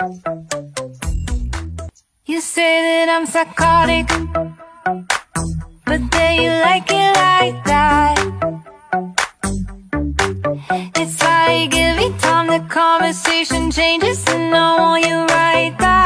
You say that I'm psychotic But then you like it like that. It's like every time the conversation changes And I want you right back.